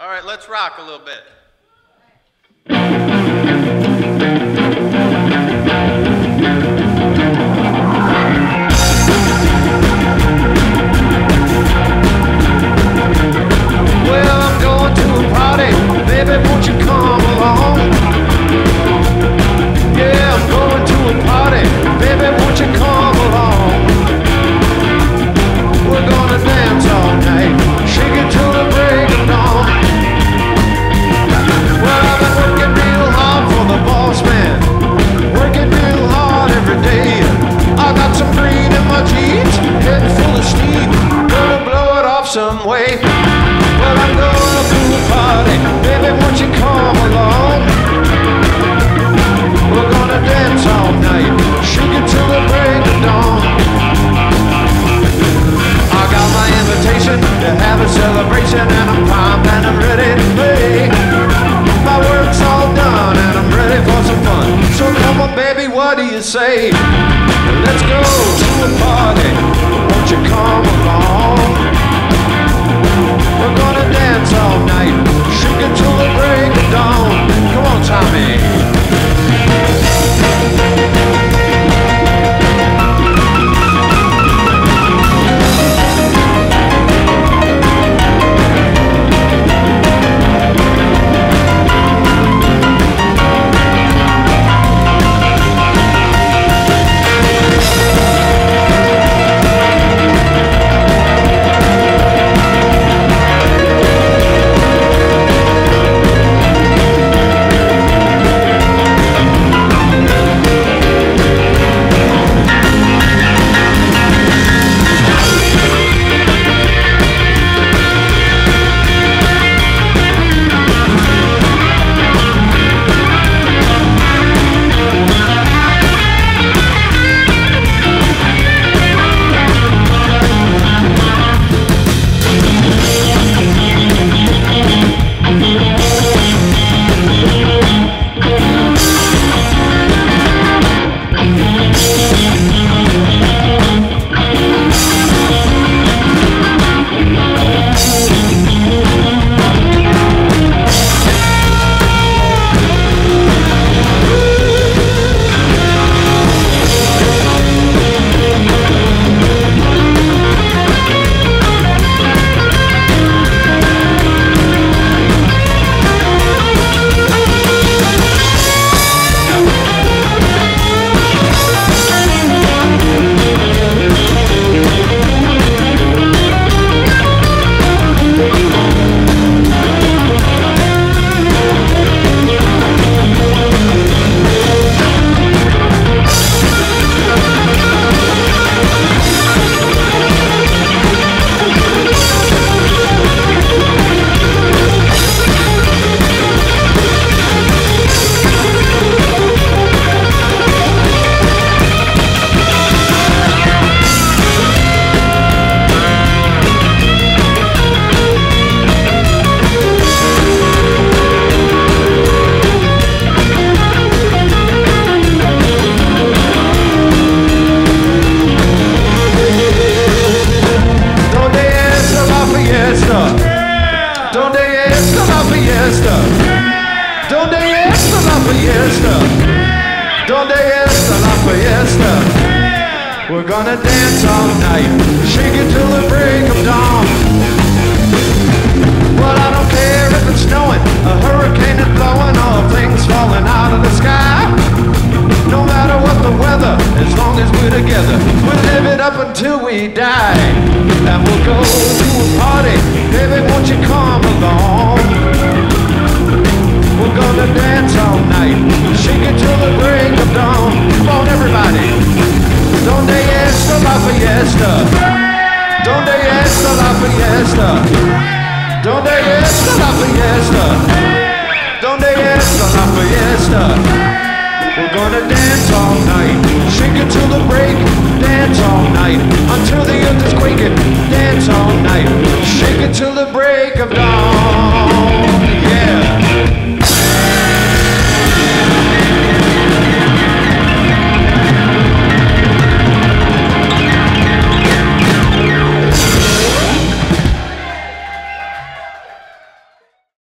All right, let's rock a little bit. Some way. Well, I'm going to a party, baby, won't you come along? We're gonna dance all night, it till the break of dawn. I got my invitation to have a celebration, and I'm primed and I'm ready to play. My work's all done, and I'm ready for some fun. So come on, baby, what do you say? Let's go to a party, won't you come la fiesta? Donde está la fiesta? Donde está la fiesta? We're gonna dance all night, shake it till the break of dawn. Well, I don't care if it's snowing, a hurricane is blowing, or things falling out of the sky. No matter what the weather, as long as we're together, we'll live it up until we die. And we'll go to a party, baby, fiesta? Donde está la fiesta? Donde está la fiesta? Donde está la fiesta? We're gonna dance all night, shake it till the break, dance all night, until the earth is quaking, dance all night, shake it till the